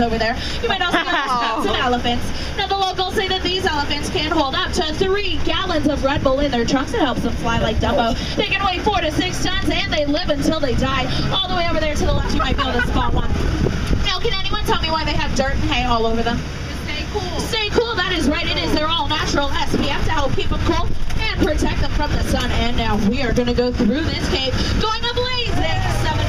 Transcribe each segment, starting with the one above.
over there. You might also notice some elephants. Now, the locals say that these elephants can hold up to three gallons of Red Bull in their trunks. It helps them fly like Dumbo. They can weigh four to six tons, and they live until they die. All the way over there to the left, you might be able to spot one. Now, can anyone tell me why they have dirt and hay all over them? Stay cool. Stay cool, that is right. It is their all-natural SPF to help keep them cool and protect them from the sun. And now we are going to go through this cave, going ablaze at 7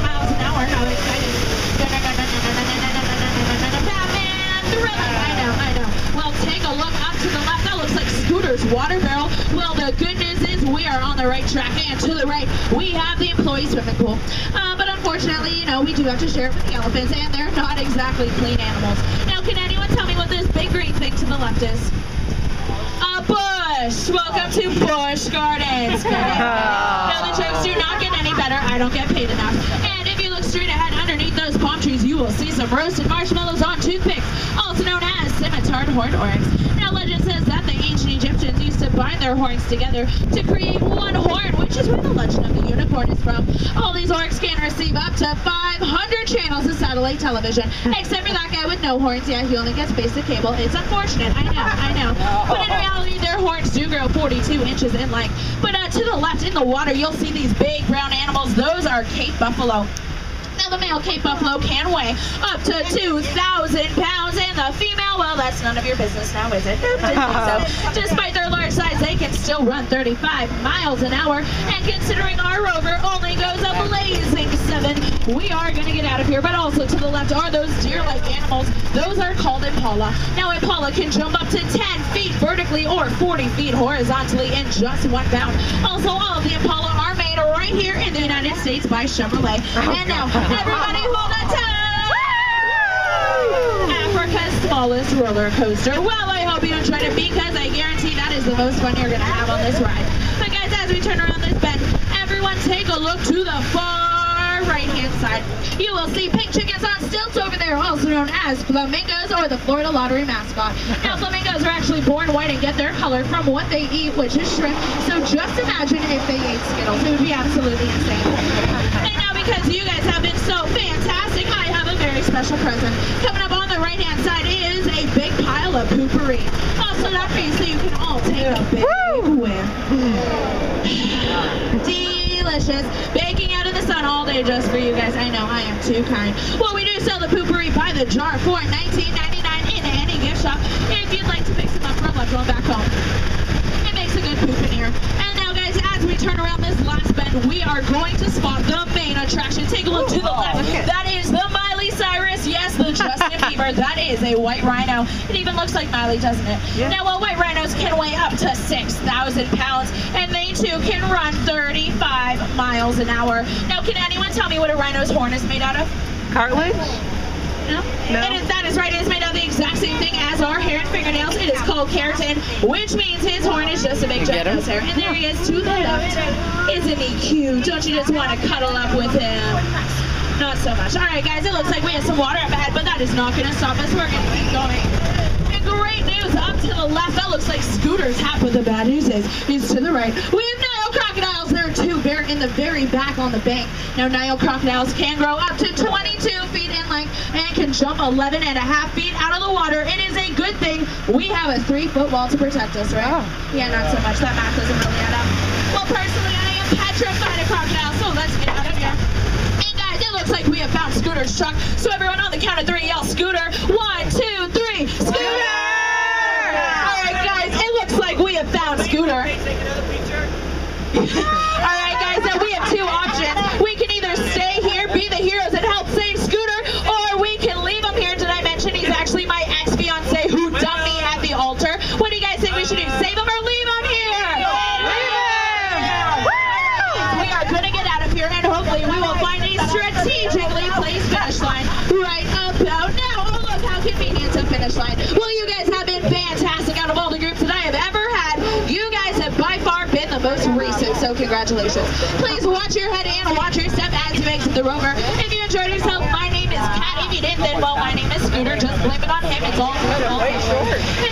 we are on the right track. And to the right, we have the employee swimming pool. Uh, but unfortunately, you know, we do have to share it with the elephants, and they're not exactly clean animals. Now, can anyone tell me what this big green thing to the left is? A bush. Welcome to Busch Gardens. now the jokes do not get any better. I don't get paid enough. And if you look straight ahead underneath those palm trees, you will see some roasted marshmallows on toothpicks, also known as scimitar horned oryx. Now legend says that the ancient Egyptians bind their horns together to create one horn, which is where the legend of the unicorn is from. All these oryx can receive up to 500 channels of satellite television, except for that guy with no horns. Yeah, he only gets basic cable. It's unfortunate. I know, I know. But in reality, their horns do grow 42 inches in length. But uh, to the left in the water, you'll see these big brown animals. Those are Cape buffalo. Now the male Cape Buffalo can weigh up to 2,000 pounds, that's none of your business now, is it? So. Despite their large size, they can still run 35 miles an hour, and considering our rover only goes a blazing seven, we are going to get out of here. But also to the left are those deer-like animals. Those are called impala. Now impala can jump up to 10 feet vertically or 40 feet horizontally in just one bound. Also, all of the impala are made right here in the United States by Chevrolet. Oh, and now, everybody hold on smallest roller coaster. Well, I hope you enjoyed it because I guarantee that is the most fun you're going to have on this ride. But guys, as we turn around this bend, everyone take a look to the far right-hand side. You will see pink chickens on stilts over there, also known as flamingos or the Florida Lottery mascot. Now, flamingos are actually born white and get their color from what they eat, which is shrimp. So just imagine if they ate Skittles. It would be absolutely insane. And now, because you guys have been so fantastic, I have a very special present. Coming up on the right-hand side pile of poopery. Also, that means that you can all take a big whiff. Delicious. Baking out in the sun all day just for you guys. I know, I am too kind. Well, we do sell the poopery by the jar for $19.99 in any gift shop if you'd like to pick some up for lunch on back home. It makes a good poop in here. And now, guys, as we turn around this last bend, we are going to spot the main attraction. Take a look to the left. Oh, that is the Justin That is a white rhino. It even looks like Miley, doesn't it? Now, while white rhinos can weigh up to 6,000 pounds, and they too can run 35 miles an hour. Now, can anyone tell me what a rhino's horn is made out of? Cartilage? No? No. It is, that is right. It is made of the exact same thing as our hair and fingernails. It is called keratin, which means his horn is just a big giant hair. And there he is to the left. Isn't he cute? Don't you just want to cuddle up with him? Not so much. All right, guys, it looks like we have some water up ahead, but that is not going to stop us. We're going to keep going. And great news up to the left. That looks like Scooter's hat, but the bad news is, is to the right. We have Nile crocodiles there too. They're in the very back on the bank. Now, Nile crocodiles can grow up to 22 feet in length and can jump 11 and a half feet out of the water. It is a good thing we have a three foot wall to protect us, right? Oh. Yeah, not so much. That math doesn't really add up. Well, personally, I am petrified of crocodiles, so let's get out of here. And guys, it looks like we have found Scooter's truck. So everyone on the count of three, yell Scooter. One, two, three. Scooter! All right, guys, it looks like we have found Scooter. All right, guys, right about now. Oh, look how convenient a finish line. Well, you guys have been fantastic out of all the groups that I have ever had. You guys have by far been the most recent, so congratulations. Please watch your head and watch your step as you exit the rover. If you enjoyed yourself, my name is Kat. If you didn't, then well, my name is Scooter. Just blame it on him. It's all good. All